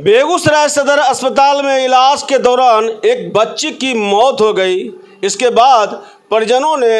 बेगूसराय सदर अस्पताल में इलाज के दौरान एक बच्ची की मौत हो गई। इसके बाद परिजनों ने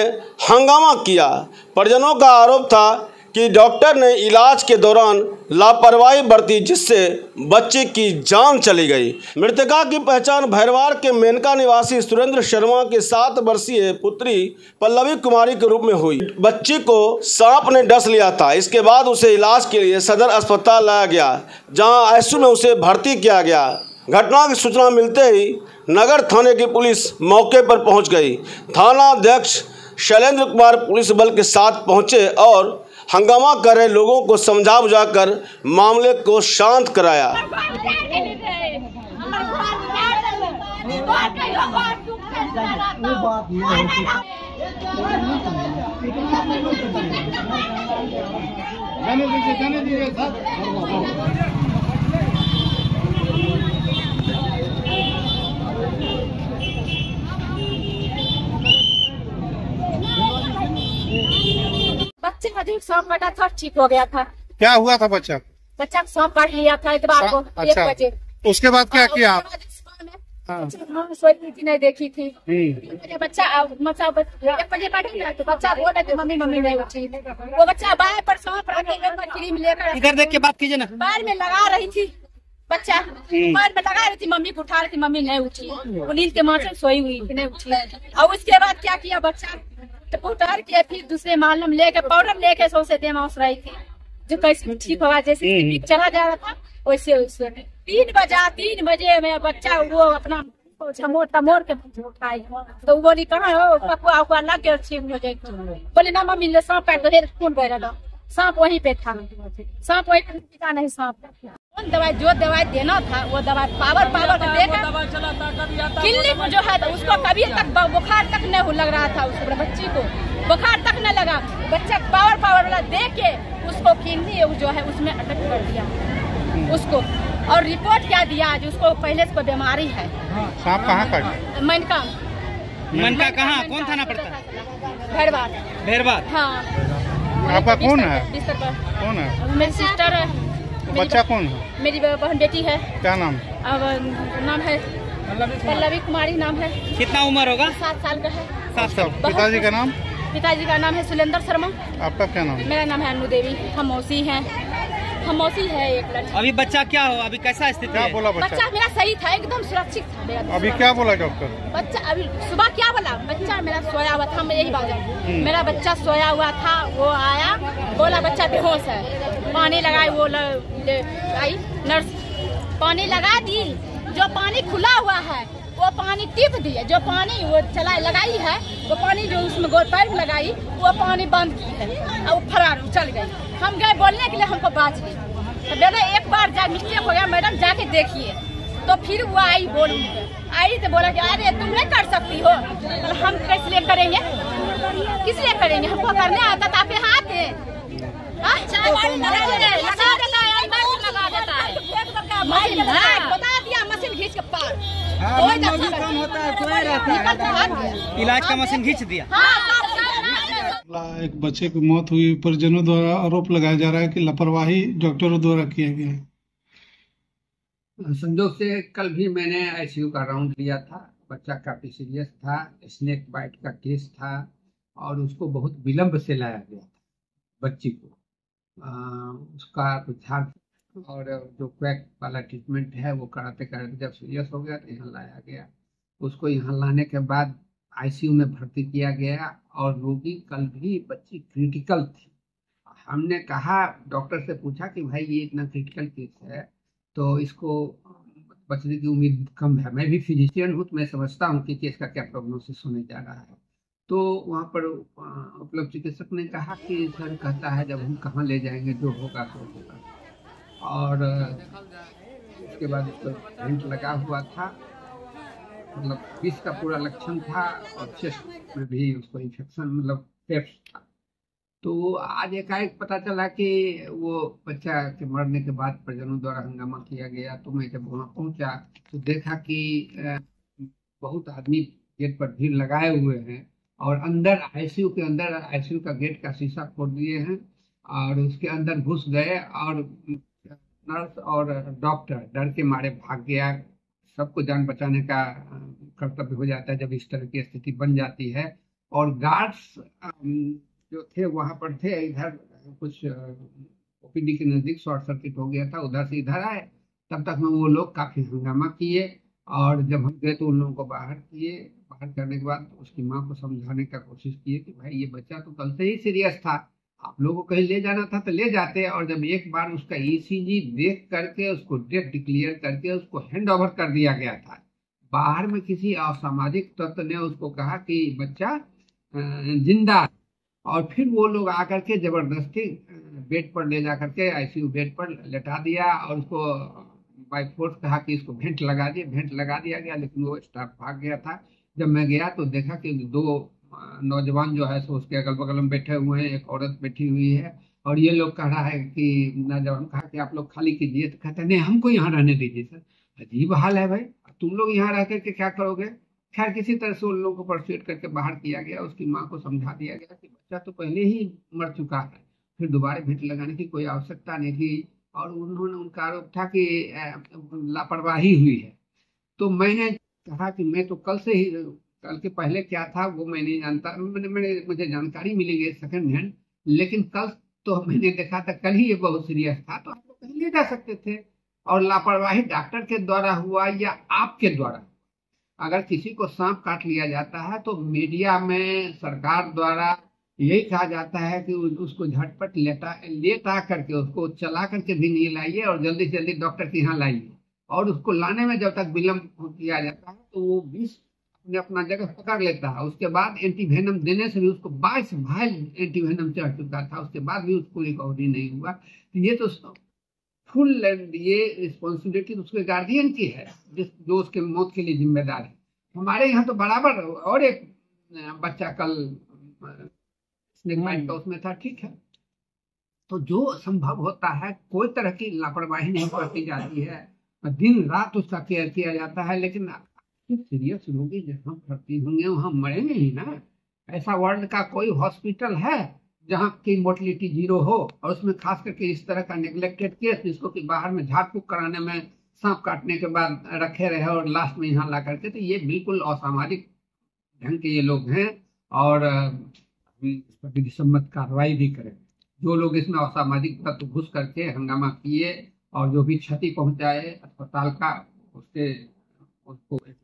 हंगामा किया। परिजनों का आरोप था कि डॉक्टर ने इलाज के दौरान लापरवाही बरती, जिससे बच्चे की जान चली गई। मृतका की पहचान भैरवार के मेनका निवासी सुरेंद्र शर्मा के सात वर्षीय पुत्री पल्लवी कुमारी के रूप में हुई। बच्ची को सांप ने डस लिया था। इसके बाद उसे इलाज के लिए सदर अस्पताल लाया गया, जहाँ आईसीयू में उसे भर्ती किया गया। घटना की सूचना मिलते ही नगर थाने की पुलिस मौके पर पहुँच गई। थाना अध्यक्ष शैलेंद्र कुमार पुलिस बल के साथ पहुँचे और हंगामा कर लोगों को समझा बुझा कर मामले को शांत कराया। दीजिए दीजिए बच्चे का जो सौंप कटा था ठीक हो गया था। क्या हुआ था बच्चा? बच्चा को सौंप काट लिया था इतवार को एक अच्छा। बजे। उसके बाद क्या किया आप? में हाँ। नहीं देखी थी। हम्म, मेरे बच्चा बैठे तो बच्चा बोला कि मम्मी मम्मी नहीं उठी वो बच्चा बाहर पर सौंप रखे क्रीम लेकर इधर देख के बात कीजिए ना। पैर में लगा रही थी बच्चा। पैर में लगा रही थी मम्मी को उठा रही थी मम्मी नहीं उठी। नींद के माँ से सोई हुई थी नहीं उठी। और उसके बाद क्या किया बच्चा? तो उतार के फिर दूसरे मालूम लेके पाउडर लेके सौ से देमाउस रही थी। जो कैसे ठीक होगा जैसे चला जा रहा था वैसे वैसे तीन बजा तीन बजे में बच्चा वो अपना मोड़ मोड़ के उठाई। तो वो बोली कहाँ हो? पकुआ उकुआ लग गया ठीक हो जाए बोले ना मम्मी ले सांप काट दो खून बह रहा सांप वहीं पे था। सांप वहीं पे नहीं सांप। दवाई जो दवाई देना था वो दवाई पावर पावर का देकर क्लिनिक जो है तो उसको कभी तक बुखार तक नहीं लग रहा था उस बच्ची को। बुखार तक नहीं लगा। बच्चा पावर पावर वाला दे के उसको किडनी जो है उसमें अटक कर दिया। उसको। और रिपोर्ट क्या दिया आज? उसको पहले से कोई बीमारी है। सांप कहाँ काट मनका। मनका कहाँ? कौन थाना पड़ता है? भेरबाद हाँ। आपका कौन है? कौन है? मेरी सिस्टर है। बच्चा कौन है? मेरी बहन बेटी है। क्या नाम? अब नाम है पल्लवी कुमारी नाम है। कितना उम्र होगा? सात साल का है। सात साल। पिताजी का नाम? पिताजी का नाम है सुलेंद्र शर्मा। आपका क्या नाम? मेरा नाम है अनु देवी। हम मौसी हैं। हम मौसी है एक लड़की। अभी बच्चा क्या हो? अभी कैसा स्थिति क्या है? बोला बच्चा? बच्चा मेरा सही था एकदम सुरक्षित था मेरा। अभी क्या बोला डॉक्टर? बच्चा अभी सुबह क्या बोला? बच्चा मेरा सोया हुआ था मैं यही बात मेरा बच्चा सोया हुआ था वो आया बोला बच्चा बेहोश है। पानी लगाई वो आई नर्स पानी लगा दी। जो पानी खुला हुआ है, वो पानी टिप दिए जो पानी वो चला लगाई है, वो पानी जो उसमें गोल पैर लगाई, वो पानी बंद की है। और वो फरार चल गई। हम गए बोलने के लिए हमको बात ली तो बोले एक बार जा मिस्टेक हो गया, मैडम, जाके देखिए। तो फिर वो आई बोल। आई तो बोला कि, अरे, तुम नहीं कर सकती हो। हम किस करेंगे? किस लिए करेंगे? हमको करने आता था आप यहाँ आते हाँ? लगा देता है अंदर लगा देता है मशीन लगा- बता दिया मशीन खींच के पार कोई दर्शन निकल के भाग गया। इलाज का मशीन खींच दिया। हाँ, एक बच्चे की मौत हुई परिजनों द्वारा आरोप लगाया जा रहा है कि लापरवाही डॉक्टरों द्वारा किया गया है। संजोग से कल भी मैंने आईसीयू का राउंड लिया था। बच्चा काफ़ी सीरियस था स्नेक बाइट का केस था और उसको बहुत विलंब से लाया गया था बच्ची को। आ, उसका कुछ था और जो क्वैक वाला ट्रीटमेंट है, वो कराते कराते जब सीरियस हो गया तो यहाँ लाया गया। उसको यहाँ लाने के बाद आईसीयू में भर्ती किया गया और रोगी कल भी बच्ची क्रिटिकल थी। हमने कहा डॉक्टर से पूछा कि भाई ये इतना क्रिटिकल केस है तो इसको बचने की उम्मीद कम है। मैं भी फिजिशियन हूँ तो मैं समझता हूँ कि केस का क्या प्रोग्नोसिस होने जा रहा है। तो वहाँ पर उपलब्ध चिकित्सक ने कहा कि सर कहता है, जब हम कहाँ ले जाएँगे, जो होगा, सो होगा। और उसके बाद उस पर भेंट लगा हुआ था। मतलब विष का पूरा लक्षण था और चेस्ट में भी उसको इन्फेक्शन मतलब पेप्स था। तो आज एकाएक पता चला कि वो बच्चा के मरने के बाद परिजनों द्वारा हंगामा किया गया तो मैं जब वहाँ पहुँचा तो देखा कि बहुत आदमी गेट पर भीड़ लगाए हुए हैं और अंदर आईसीयू के अंदर आईसीयू का गेट का शीशा खोल दिए हैं और उसके अंदर घुस गए और नर्स और डॉक्टर, डर के मारे भाग गया। सबको जान बचाने का कर्तव्य हो जाता है जब इस तरह की स्थिति बन जाती है। और गार्ड्स जो थे वहाँ पर थे, इधर कुछ ओपीडी के नज़दीक शॉर्ट सर्किट हो गया था, उधर से इधर आए। तब तक में वो लोग काफ़ी हंगामा किए और जब हम गए तो उन लोगों को बाहर किए। बाहर करने के बाद उसकी माँ को समझाने का कोशिश किए कि, भाई, ये बच्चा तो कल से ही सीरियस था। आप लोगों को कहीं ले जाना था तो ले जाते और जब एक बार उसका ईसीजी देख करके, उसको डेट डिक्लेयर करके, उसको हैंड ओवर कर दिया गया था। बाहर में किसी असामाजिक तत्व ने उसको कहा कि, बच्चा ज़िंदा और फिर वो लोग आकर के ज़बरदस्ती बेड पर ले जा करके आईसीयू बेड पर लेटा दिया, और उसको बाई फोर्स कहा कि इसको भेंट लगा दिए भेंट लगा दिया गया, लेकिन वो स्टाफ भाग गया था। जब मैं गया तो देखा कि दो नौजवान जो है सो उसके अगल बगल में बैठे हुए हैं, एक औरत बैठी हुई है और ये लोग कह रहा है कि नौजवान कहा कि आप लोग खाली कीजिए तो कहते नहीं, हमको यहाँ रहने दीजिए सर। अजीब हाल है भाई, तुम लोग यहाँ रह करके क्या करोगे? खैर, किसी तरह से उन लोगों को परसुएट करके बाहर किया गया, उसकी माँ को समझा दिया गया कि बच्चा तो पहले ही मर चुका है, फिर दोबारा भेंट लगाने की कोई आवश्यकता नहीं थी और उन्होंने उनका आरोप था कि लापरवाही हुई है। तो मैंने कहा कि मैं तो कल से ही कल के पहले क्या था, वो मैं नहीं जानता। मैंने मैंने, मुझे जानकारी मिली है सेकंड हैंड लेकिन कल तो मैंने देखा था, कल ही ये बहुत सीरियस था तो आप कहीं ले जा सकते थे। और लापरवाही डॉक्टर के द्वारा हुआ या आपके द्वारा अगर किसी को सांप काट लिया जाता है तो मीडिया में सरकार द्वारा यही कहा जाता है कि उसको झटपट लेटा लेटा करके उसको चला करके भी नहीं लाइए और जल्दी से जल्दी डॉक्टर के यहाँ लाइए। और उसको लाने में जब तक विलम्ब किया जाता है तो वो विष अपने अपना जगह पकड़ लेता है। उसके बाद एंटीवेनम देने से भी उसको बाईस भाई एंटीवेनम चढ़ चुका था। उसके बाद भी उसको रिकवरी नहीं हुआ। तो ये तो फुल ये रिस्पॉन्सिबिलिटी उसके गार्जियन की है जिस जो उसके मौत के लिए जिम्मेदार है। हमारे यहाँ तो बराबर और एक बच्चा कल स्नेक का उसमें था ठीक है। तो जो संभव होता है कोई तरह की लापरवाही नहीं बरती जाती है। दिन रात उसका केयर किया जाता है लेकिन सीरियस रोगी जहाँ भर्ती होंगे, वहाँ मरेंगे ही ना। ऐसा वर्ल्ड का कोई हॉस्पिटल है जहाँ की मोर्टलिटी ज़ीरो हो और उसमें खास करके इस तरह का नेग्लेक्टेड केस जिसको कि बाहर में झाड़ फूक कराने में सांप काटने के बाद रखे रहे और लास्ट में यहाँ ला करके तो ये बिल्कुल असामाजिक ढंग के ये लोग हैं और इस पर विधि सम्मत कार्रवाई भी करें। जो लोग इसमें असामाजिक तत्व घुस करके हंगामा किए और जो भी क्षति पहुँचाए अस्पताल का, उसके उसको एक